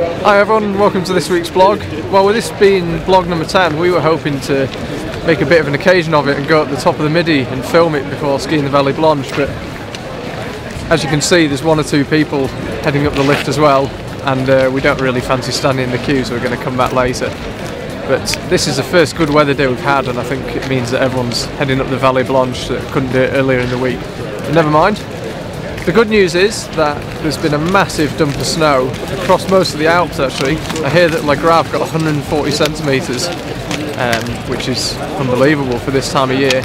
Hi everyone, welcome to this week's vlog. Well with this being vlog number 10 we were hoping to make a bit of an occasion of it and go up the top of the Midi and film it before skiing the Vallée Blanche but as you can see there's one or two people heading up the lift as well and uh, we don't really fancy standing in the queue so we're going to come back later. But this is the first good weather day we've had and I think it means that everyone's heading up the Vallée Blanche that couldn't do it earlier in the week. But never mind, the good news is that there's been a massive dump of snow across most of the Alps actually. I hear that La Grave got 140 centimetres, um, which is unbelievable for this time of year.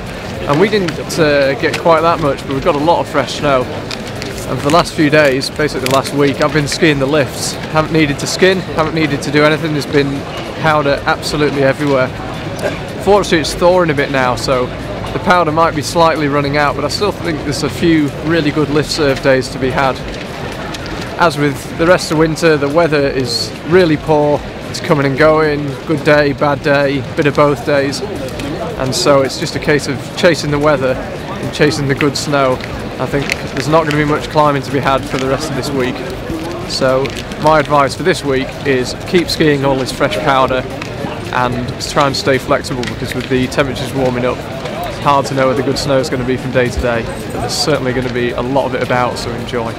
And we didn't uh, get quite that much, but we've got a lot of fresh snow. And for the last few days, basically the last week, I've been skiing the lifts. Haven't needed to skin, haven't needed to do anything. There's been powder absolutely everywhere. Fortunately, it's thawing a bit now, so the powder might be slightly running out, but I still think there's a few really good lift serve days to be had. As with the rest of winter, the weather is really poor. It's coming and going, good day, bad day, bit of both days. And so it's just a case of chasing the weather and chasing the good snow. I think there's not going to be much climbing to be had for the rest of this week. So my advice for this week is keep skiing all this fresh powder and try and stay flexible because with the temperatures warming up hard to know where the good snow is going to be from day to day, but there's certainly going to be a lot of it about, so enjoy.